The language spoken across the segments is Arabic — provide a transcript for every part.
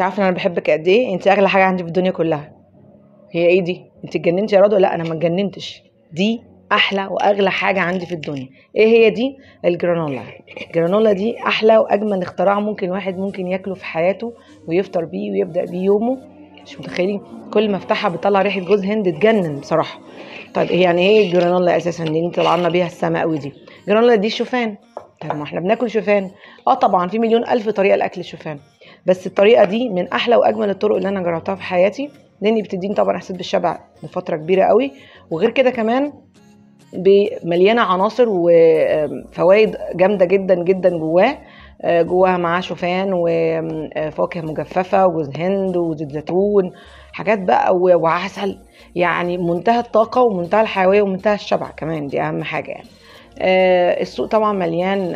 انت عارفة ان أنا بحبك قد إيه؟ انت اغلى حاجة عندي في الدنيا كلها. هي إيه دي؟ انت اتجننتي يا رضوى؟ لا أنا ما اتجننتش. دي أحلى واغلى حاجة عندي في الدنيا. إيه هي دي؟ الجرانولا. الجرانولا دي أحلى واجمل اختراع ممكن واحد ممكن ياكله في حياته ويفطر بيه ويبدأ بيه يومه. مش متخيلين؟ كل ما افتحها بتطلع ريحة جوز هند تجنن بصراحة. طيب يعني إيه الجرانولا أساسا دي؟ انت طلعنا بيها السما قوي دي. الجرانولا دي شوفان طيب ما إحنا بناكل شوفان. آه طبعا في مليون ألف طريقة لأكل الشوفان. بس الطريقة دي من أحلى وأجمل الطرق اللي أنا جربتها في حياتي لاني بتديني طبعا إحساس بالشبع لفتره كبيرة قوي. وغير كده كمان مليانة عناصر وفوائد جامدة جدا جدا جواه. آه، جواها معاه شوفان وفواكه مجففة وجوز هند وزيت زيتون حاجات بقى وعسل. يعني منتهى الطاقة ومنتهى الحيوية ومنتهى الشبع كمان دي أهم حاجة يعني. آه، السوق طبعا مليان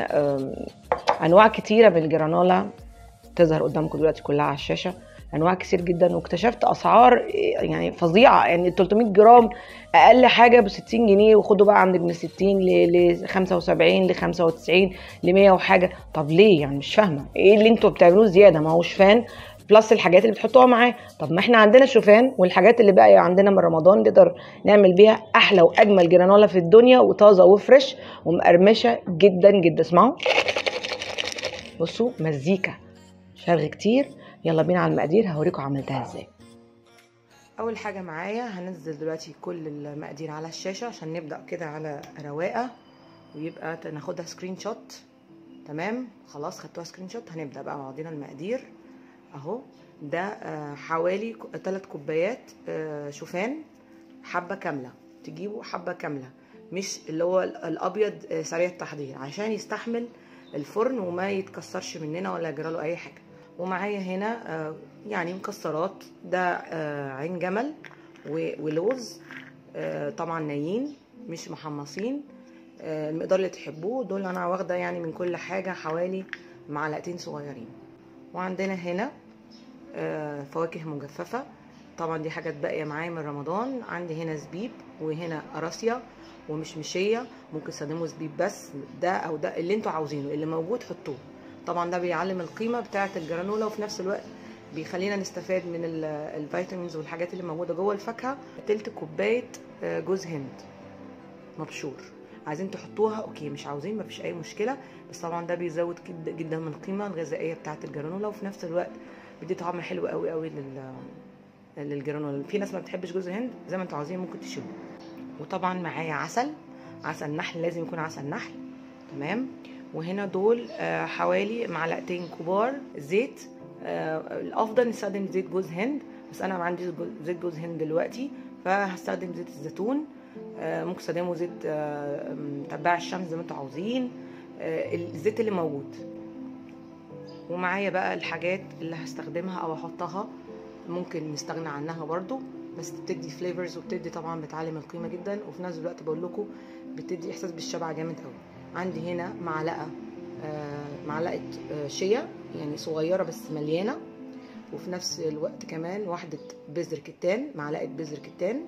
أنواع كتيرة من الجرانولا تظهر قدامكم دلوقتي كلها على الشاشة. أنواع كتير جدا واكتشفت أسعار يعني فظيعة. يعني 300 جرام أقل حاجة ب 60 جنيه وخدوا بقى عندك من 60 ل 75 ل 95 ل 100 وحاجة. طب ليه؟ يعني مش فاهمة. إيه اللي أنتوا بتعملوه زيادة؟ ما هو شوفان بلس الحاجات اللي بتحطوها معاه. طب ما إحنا عندنا شوفان والحاجات اللي بقى عندنا من رمضان نقدر نعمل بيها أحلى وأجمل جرانولا في الدنيا وطازة و fresh ومقرمشة جدا جدا. اسمعوا. بصوا مزيكا. شرغ كتير. يلا بينا على المقادير هوريكم عملتها إزاي. أول حاجة معايا هنزل دلوقتي كل المقادير على الشاشة عشان نبدأ كده على رواقة ويبقى ناخدها screenshot تمام؟ خلاص خدتوها screenshot هنبدأ بقى مع المقادير. أهو. ده آه، حوالي 3 كوبايات آه، شوفان حبة كاملة. تجيبوا حبة كاملة. مش اللي هو الأبيض آه، سريع التحضير. عشان يستحمل الفرن وما يتكسرش مننا ولا يجراله أي حاجة. ومعايا هنا آه، يعني مكسرات. ده آه، عين جمل ولوز آه، طبعا نيين مش محمصين المقدار اللي تحبوه. دول أنا واخدة يعني من كل حاجة حوالي معلقتين صغيرين. وعندنا هنا فواكه مجففة. طبعا دي حاجات باقية معايا من رمضان. عندي هنا زبيب وهنا قراصيا ومشمشية. ممكن تستخدموا زبيب بس ده أو ده اللي أنتوا عاوزينه اللي موجود حطوه. طبعا ده بيعلم القيمة بتاعة الجرانولا وفي نفس الوقت بيخلينا نستفاد من ال- الفيتامينز والحاجات اللي موجودة جوه الفاكهة. تلت كوباية آه، جوز هند مبشور. عايزين تحطوها؟ أوكي مش عاوزين مفيش أي مشكلة. بس طبعا ده بيزود جدا جدا من القيمة الغذائية بتاعة الجرانولا وفي نفس الوقت بيدي طعم حلو قوي قوي لل للجرانولا. في ناس ما بتحبش جوز الهند زي ما أنتوا عاوزين ممكن تشيلوه. وطبعا معايا عسل عسل نحل لازم يكون عسل نحل. تمام؟ وهنا دول آه، حوالي معلقتين كبار زيت آه، الأفضل نستخدم زيت جوز هند بس أنا ما عنديش زيت جوز هند دلوقتي فهستخدم زيت الزيتون آه، ممكن تستخدموا زيت تبع الشمس زي ما أنتوا عاوزين الزيت اللي موجود. ومعايا بقى الحاجات اللي هستخدمها أو أحطها ممكن نستغنى عنها برضو بس بتدي فليفرز وبتدي طبعا بتعلم القيمة جدا وفي نفس الوقت بقول لكم بتدي إحساس بالشبع جامد قوي عندي هنا معلقة آه، معلقة آه، شيا يعني صغيرة بس مليانة. وفي نفس الوقت كمان واحدة بذر كتان معلقة بذر كتان.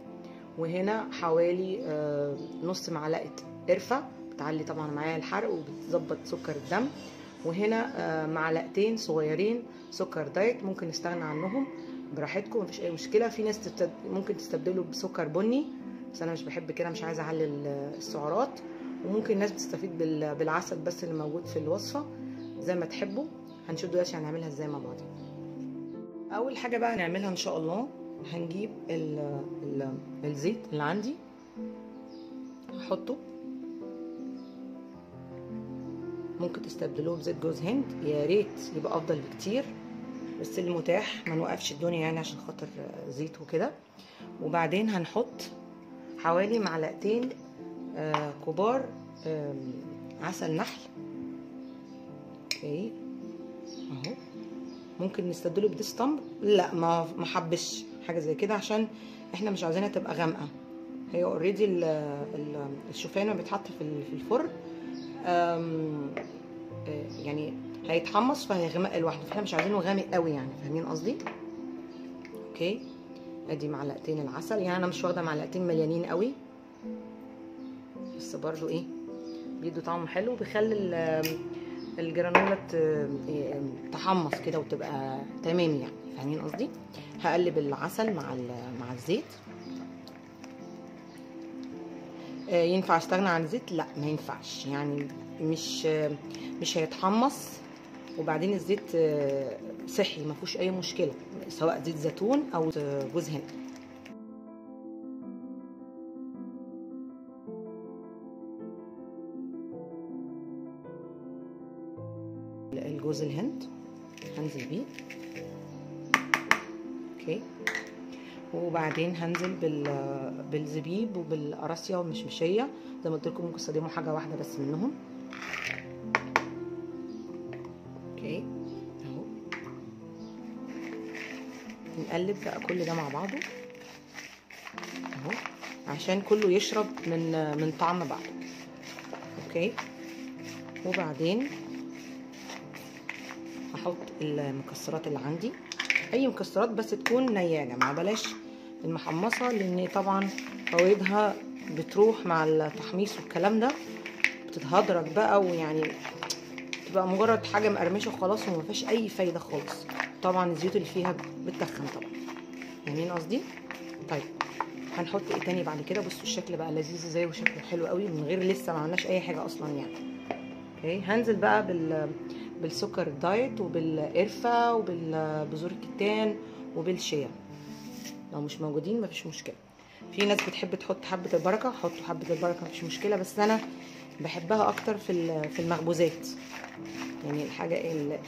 وهنا حوالي آه، نص معلقة قرفة. بتعلي طبعا معايا الحرق وبتظبط سكر الدم. وهنا معلقتين صغيرين سكر دايت ممكن نستغنى عنهم براحتكم مفيش أي مشكلة. في ناس. ممكن تستبدله بسكر بني بس أنا مش بحب كده مش عايزة أعلي ال- السعرات. وممكن الناس بتستفيد بال... بالعسل بس اللي موجود في الوصفة زي ما تحبوا. هنشوف دلوقتي هنعملها إزاي مع بعض. أول حاجة بقى هنعملها إن شاء الله هنجيب ال... ال... الزيت اللي عندي. هحطه. ممكن تستبدلوه بزيت جوز هند. يا ريت يبقى أفضل بكتير بس المتاح. ما نوقفش الدنيا يعني عشان خاطر زيت وكده. وبعدين هنحط حوالي معلقتين آه، كبار عسل نحل. okay. اهو. ممكن نستبدله بدبس تمر؟ لا ما ما حبش حاجة زي كده عشان إحنا مش عايزينها تبقى غامقة. هي already الشوفان لما بيتحط في ال- في الفرن. آه، يعني هيتحمص فهيغمق لوحده. فاحنا مش عايزينه غامق قوي يعني فاهمين قصدي؟ okay. ادي معلقتين العسل. يعني أنا مش واخدة معلقتين مليانين قوي. بس برضو إيه؟ بيدوا طعم حلو بيخلي ال- الجرانولا تحمص كده وتبقى تمام يعني. فاهمين قصدي؟ هقلب العسل مع مع الزيت. آه ينفع استغنى عن الزيت؟ لا ما ينفعش. يعني مش مش هيتحمص. وبعدين الزيت صحي ما فيهوش أي مشكلة سواء زيت زيتون أو جوز هند الجوز الهند. هنزل بيه. أوكي. وبعدين هنزل بال بالزبيب وبالقراصيه والمشمشية. زي ما قلت لكم ممكن تستخدموا حاجة واحدة بس منهم. okay. أهو. نقلب بقى كل ده مع بعضه. أهو. عشان كله يشرب من من طعم بعضه. okay. وبعدين هحط المكسرات اللي عندي. أي مكسرات بس تكون يا جماعة بلاش المحمصة لأن طبعا فوائدها بتروح مع التحميص والكلام ده. بتتهدرج بقى ويعني تبقى مجرد حاجة مقرمشة وخلاص وما فيهاش أي فايدة خالص. طبعا الزيوت اللي فيها بتتخن طبعا. فاهمين قصدي؟ طيب هنحط إيه تاني بعد كده؟ بصوا الشكل بقى لذيذ إزاي وشكله حلو قوي من غير لسه ما عملناش أي حاجة أصلا يعني. okay هنزل بقى بال بالسكر ال diet وبالقرفة وبالبذور الكتان وبالشيا. لو مش موجودين مفيش مشكلة. في ناس بتحب تحط حبة البركة حطوا حبة البركة مفيش مشكلة بس أنا بحبها أكتر في في المخبوزات. يعني الحاجة اللي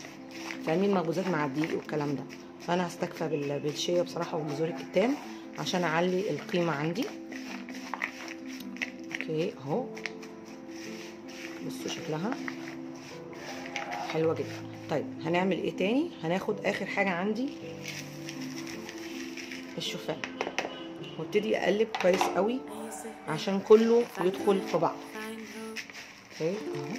فاهمين مخبوزات مع الدقيق والكلام ده. فأنا هستكفى بالشيا بصراحة وبذور الكتان عشان أعلي القيمة عندي. أوكي أهو. بصوا شكلها. حلوة جدا. طيب هنعمل إيه تاني؟ هناخد آخر حاجة عندي. الشوفان. وابتدي أقلب كويس قوي عشان كله يدخل في بعض. أوكي. اهو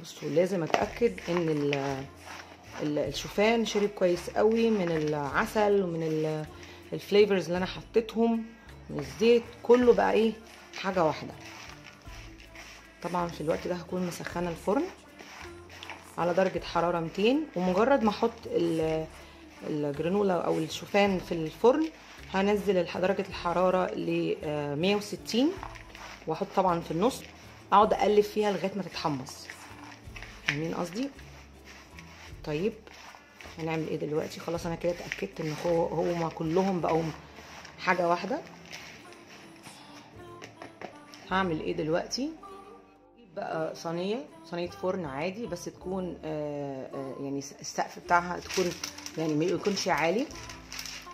بصوا لازم أتأكد إن الشوفان شرب كويس قوي من العسل ومن الفليفرز اللي أنا حطيتهم من الزيت. كله بقى إيه؟ حاجة واحدة. طبعا في الوقت ده هكون مسخنة الفرن على درجة حرارة 200 ومجرد ما أحط الجرانولا أو الشوفان في الفرن هنزل درجة الحرارة ل 160 وأحط طبعا في النص. أقعد أقلب فيها لغاية ما تتحمص. فاهمين قصدي؟ طيب هنعمل إيه دلوقتي؟ خلاص أنا كده اتأكدت إن هو هما كلهم بقوا حاجة واحدة. هعمل إيه دلوقتي؟ بقى صينية صينية فرن عادي بس تكون آآ آآ يعني السقف بتاعها تكون يعني ما يكونش عالي.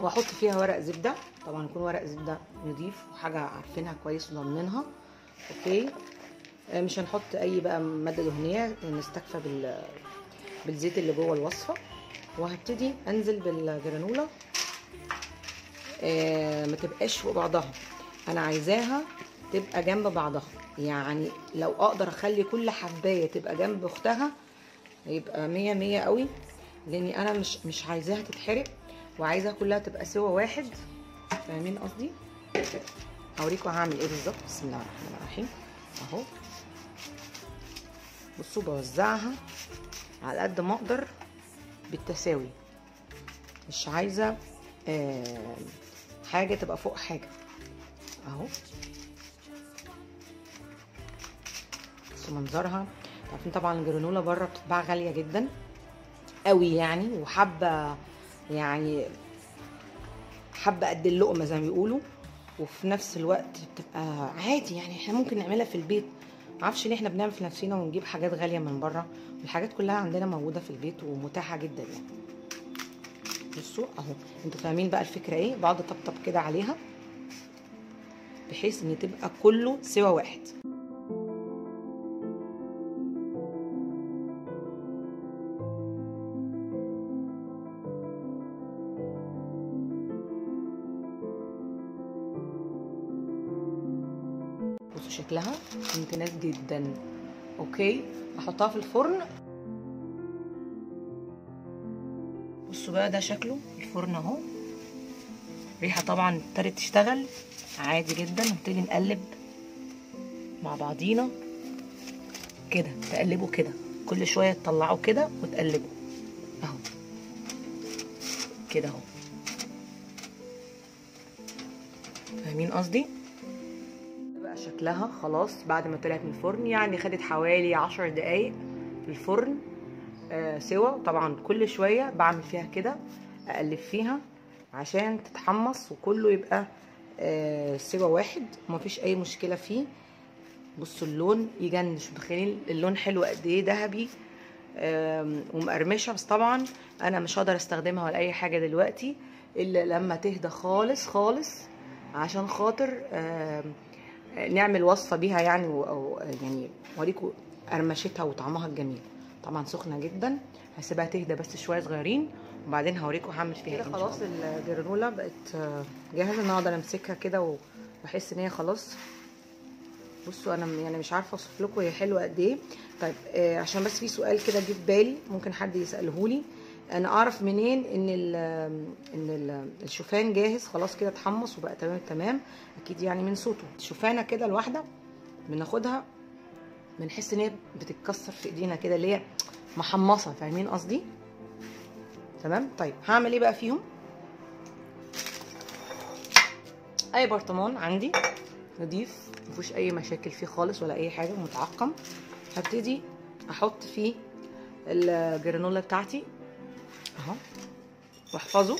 وأحط فيها ورق زبدة. طبعا يكون ورق زبدة نضيف وحاجة عارفينها كويس وضامنينها. أوكي. مش هنحط أي بقى مادة دهنية نستكفى بال بالزيت اللي جوه الوصفة. وهبتدي أنزل بالجرانولا. آه ما تبقاش فوق بعضها. أنا عايزاها تبقى جنب بعضها. يعني لو أقدر أخلي كل حباية تبقى جنب أختها يبقى مية مية قوي. لأني أنا مش مش عايزاها تتحرق. وعايزاها كلها تبقى سوا واحد. فاهمين قصدي؟ هوريكم هعمل إيه بالظبط. بسم الله الرحمن الرحيم. أهو. بصوا بوزعها. على قد ما أقدر بالتساوي. مش عايزة آه حاجة تبقى فوق حاجة. اهو. بصوا منظرها. عارفين طبعا الجرانولا بره بتتباع غالية جدا قوي يعني وحبه يعني حبه قد اللقمة زي ما بيقولوا وفي نفس الوقت بتبقى عادي يعني إحنا ممكن نعملها في البيت معرفش ليه إحنا بنعمل في نفسنا ونجيب حاجات غالية من بره. والحاجات كلها عندنا موجودة في البيت ومتاحة جدا يعني. بصوا اهو. أنتوا فاهمين بقى الفكرة إيه؟ بقعد اطبطب كده عليها بحيث ان تبقى كله سوا واحد. ممتاز جدا. أوكي؟ أحطها في الفرن. بصوا بقى ده شكله. الفرن أهو. الريحه طبعا ابتدت تشتغل. عادي جدا. نبتدي نقلب مع بعضينا. كده تقلبوا كده. كل شوية تطلعوا كده وتقلبوا. أهو. كده أهو. فاهمين قصدي؟ بقى شكلها خلاص بعد ما طلعت من الفرن. يعني خدت حوالي عشر دقايق في الفرن آه سوا. طبعا كل شوية بعمل فيها كده أقلب فيها عشان تتحمص وكله يبقى آه سوا واحد. ومفيش أي مشكلة فيه. بصوا اللون يجنن مش متخيلين اللون حلو قد إيه ذهبي ومقرمشة. بس طبعا أنا مش هقدر أستخدمها ولا أي حاجة دلوقتي إلا لما تهدى خالص خالص عشان خاطر نعمل وصفة بيها يعني أو يعني أوريكم قرمشتها وطعمها الجميل. طبعا سخنة جدا هسيبها تهدى بس شوية صغيرين وبعدين هوريكم هعمل فيها كده خلاص الجرانولا بقت جاهزة. ان أقدر امسكها كده واحس إن هي خلاص. بصوا أنا يعني مش عارفة أوصف لكم هي حلوة قد إيه. طيب آه عشان بس في سؤال كده جه في بالي ممكن حد يسأله لي. أنا أعرف منين إن ال إن ال الشوفان جاهز خلاص كده اتحمص وبقى تمام تمام. أكيد يعني من صوته. الشوفانه كده الواحده بناخدها بنحس إن هي بتتكسر في إيدينا كده اللي هي محمصة فاهمين قصدي؟ تمام؟ طيب هعمل إيه بقى فيهم؟ أي برطمان عندي نضيف مفيهوش أي مشاكل فيه خالص ولا أي حاجة متعقم. هبتدي أحط فيه الجرانولا بتاعتي. اهو واحفظه.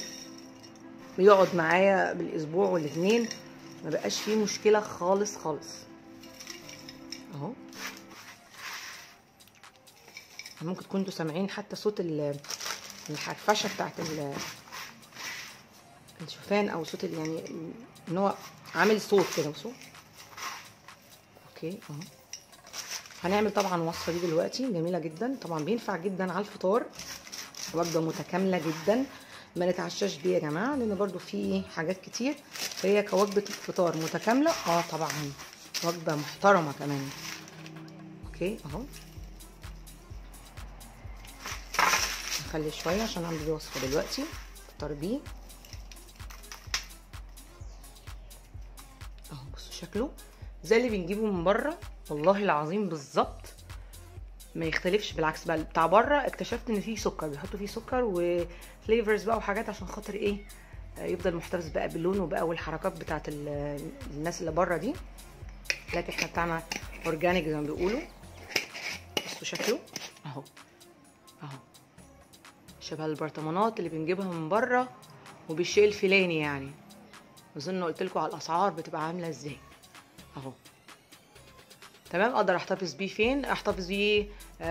ويقعد معايا بالأسبوع والاثنين ما بقاش فيه مشكلة خالص خالص. أهو. ممكن تكونوا سامعين حتى صوت الحرفشة بتاعت الشوفان أو صوت يعني إن هو عامل صوت كده بصوا okay أهو. هنعمل طبعا الوصفه دي دلوقتي. جميلة جدا. طبعا بينفع جدا على الفطار. وجبه متكامله جدا. ما نتعشاش بيه يا جماعة لأن برده في حاجات كتير. فهي كوجبه فطار متكامله آه طبعا. وجبة محترمة كمان. okay اهو. نخلي شوية عشان اعمل دي وصفة دلوقتي. افطر بيه. اهو بصوا شكله. زي اللي بنجيبه من بره. والله العظيم بالظبط. ما يختلفش بالعكس بقى بتاع بره اكتشفت إن فيه سكر بيحطوا فيه سكر و flavors بقى وحاجات عشان خاطر إيه يفضل محتفظ بقى باللون وبقى والحركات بتاعت الناس اللي بره دي. لكن إحنا بتاعنا organic زي ما بيقولوا. بصوا شكله؟ أهو أهو. شبه البرطمانات اللي بنجيبها من بره وبالشيء الفلاني يعني. أظن قلت لكم على الأسعار بتبقى عاملة إزاي. أهو. تمام؟ أقدر أحتفظ بيه فين؟ أحتفظ بيه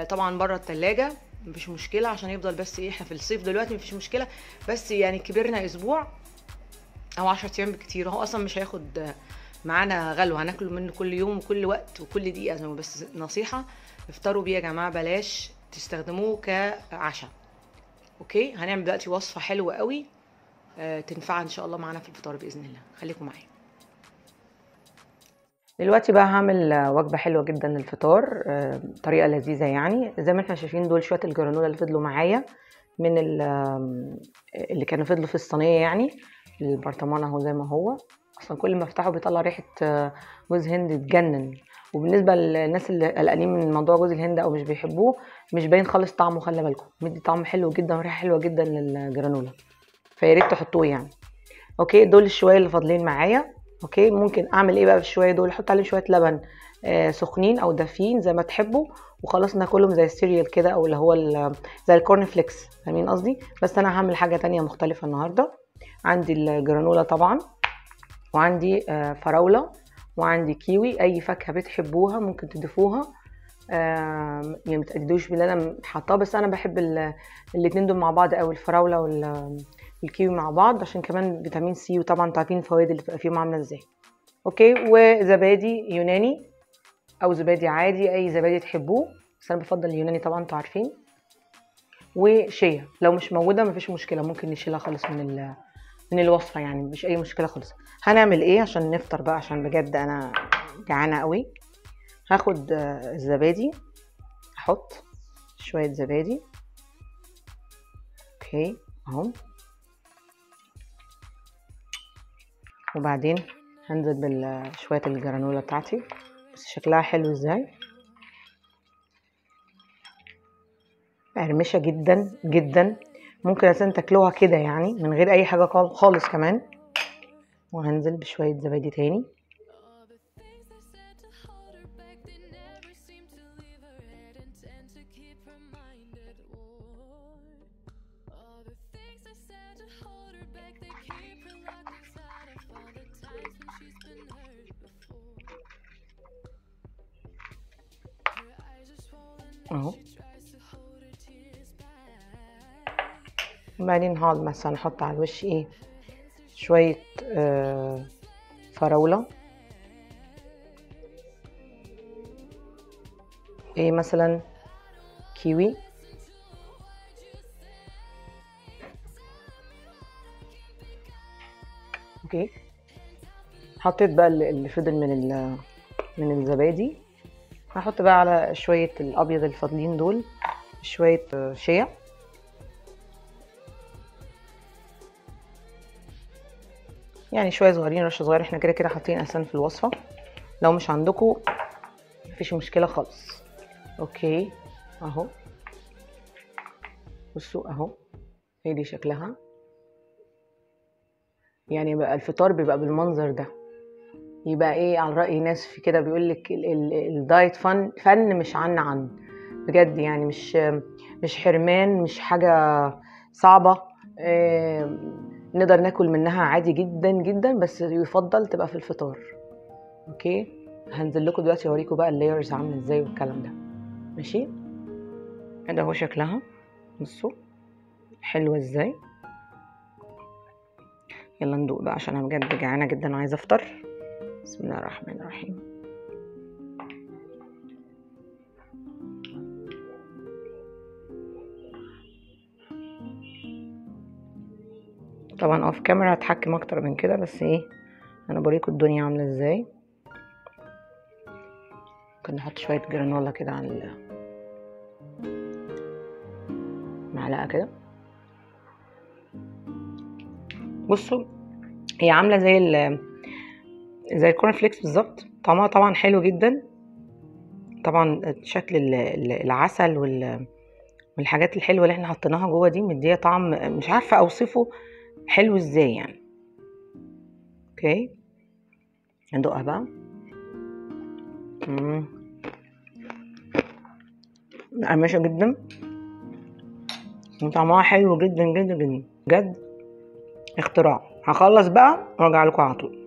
طبعا بره التلاجة مفيش مشكلة عشان يفضل بس إيه إحنا في الصيف. دلوقتي مفيش مشكلة بس يعني كبرنا أسبوع أو 10 أيام بكتير. هو أصلا مش هياخد معانا غلو هناكله منه كل يوم وكل وقت وكل دقيقة بس نصيحة. افطروا بيه يا جماعة بلاش تستخدموه كعشاء. أوكي؟ هنعمل دلوقتي وصفة حلوة قوي آه تنفع إن شاء الله معانا في الفطار بإذن الله. خليكم معايا. دلوقتي بقى هعمل وجبة حلوة جدا للفطار طريقة لذيذة يعني. زي ما إحنا شايفين دول شوية الجرانولا اللي فضلوا معايا من اللي كانوا فضلوا في الصينية يعني. البرطمان أهو زي ما هو. أصلا كل ما أفتحه بيطلع ريحة جوز هند تجنن. وبالنسبة للناس اللي قلقانين من موضوع جوز الهند أو مش بيحبوه مش باين خالص طعمه خلي بالكم. مدي طعم حلو جدا وريحة حلوة جدا للجرانولا. فيا ريت تحطوه يعني. okay دول الشوية اللي فاضلين معايا. okay؟ ممكن أعمل إيه بقى في الشويه دول؟ أحط عليهم شوية لبن آه سخنين أو دافيين زي ما تحبوا وخلاص ناكلهم زي ال cereal كده أو اللي هو زي ال corn flakes فاهمين قصدي؟ بس أنا هعمل حاجة تانية مختلفة النهارده. عندي الجرانولا طبعا وعندي آه فراولة وعندي كيوي أي فاكهة بتحبوها ممكن تضيفوها. آه يعني متتأكدوش باللي أنا حاطاه بس أنا بحب الاتنين دول مع بعض قوي الفراولة وال الكيوي مع بعض عشان كمان فيتامين C وطبعا أنتوا عارفين الفوائد اللي بتبقى فيهم عامله إزاي. okay؟ وزبادي يوناني أو زبادي عادي أي زبادي تحبوه بس أنا بفضل اليوناني طبعا أنتوا عارفين. وشيا لو مش موجودة مفيش مشكلة ممكن نشيلها خالص من من الوصفة يعني مفيش أي مشكلة خالص. هنعمل إيه عشان نفطر بقى؟ عشان بجد أنا جعانة قوي. هاخد الزبادي أحط شوية زبادي. أوكي أهو. وبعدين هنزل بشوية الجرانولا بتاعتي. بس شكلها حلو إزاي؟ مقرمشة جدا جدا. ممكن أساسا تاكلوها كده يعني من غير أي حاجة خال- خالص كمان. وهنزل بشوية زبادي تاني. أهو. وبعدين هقعد مثلا أحط على الوش إيه شوية آه فراولة. إيه مثلا كيوي. أوكي. حطيت بقى اللي فضل من من الزبادي. هحط بقى على شوية الأبيض الفاضلين دول شوية آه، شيا. يعني شوية صغيرين رشة صغيرة. إحنا كده كده حاطين أساسا في الوصفة. لو مش عندكم مفيش مشكلة خالص. أوكي أهو. بصوا أهو. هي دي شكلها. يعني بقى الفطار بيبقى بالمنظر ده. يبقى إيه على رأي ناس في كده بيقول لك ال diet fun fun مش عن عن بجد يعني مش مش حرمان مش حاجة صعبة. آه، نقدر ناكل منها عادي جدا جدا بس يفضل تبقى في الفطار. okay؟ هنزل لكم دلوقتي أوريكم بقى ال layers عاملة إزاي والكلام ده. ماشي؟ ده هو شكلها. بصوا حلوة إزاي؟ يلا ندوق بقى عشان أنا بجد جعانة جدا وعايزة أفطر. بسم الله الرحمن الرحيم. طبعا اوف كاميرا هتحكم أكتر من كده بس إيه أنا بوريكم الدنيا عاملة إزاي. ممكن نحط شوية جرانولا كده على معلقة كده. بصوا هي عاملة زي زي ال corn flakes بالظبط. طعمها طبعا حلو جدا. طبعا شكل ال- ال- العسل وال والحاجات الحلوة اللي إحنا حطيناها جوه دي مدية طعم مش عارفة أوصفه حلو إزاي يعني. okay؟ ندوقها بقى. مم. مقرمشه جدا. وطعمها حلو جدا جدا جدا. بجد؟ اختراع. هخلص بقى وأرجع لكم على طول.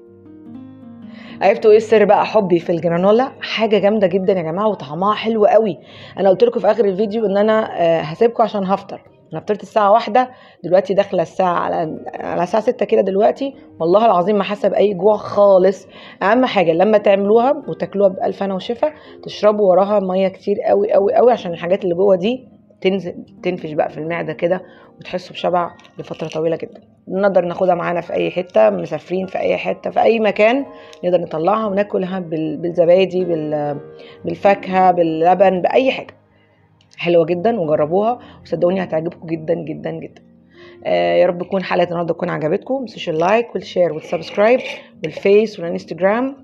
عرفتوا إيه السر بقى حبي في الجرانولا؟ حاجة جامدة جدا يا جماعة وطعمها حلو قوي. أنا قلت لكم في آخر الفيديو إن أنا آه، هسيبكم عشان هفطر. أنا فطرت الساعة واحدة دلوقتي داخلة الساعة على على الساعة 6 كده دلوقتي. والله العظيم ما حاسه باي جوع خالص. أهم حاجة لما تعملوها وتاكلوها بألف هنا وشفا تشربوا وراها مية كتير قوي قوي قوي عشان الحاجات اللي جوه دي تنزل تنفش بقى في المعدة كده وتحسوا بشبع لفترة طويلة جدا. نقدر ناخدها معانا في أي حتة مسافرين في أي حتة في أي مكان نقدر نطلعها وناكلها بال- بالزبادي بال- بالفاكهة باللبن بأي حاجة. حلوة جدا وجربوها وصدقوني هتعجبكم جدا جدا جدا. آه يا رب تكون حلقة النهارده تكون عجبتكم. ما ال like وال share وال subscribe والفيس والانستجرام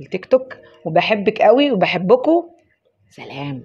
والتيك توك وبحبك قوي وبحبكم. سلام.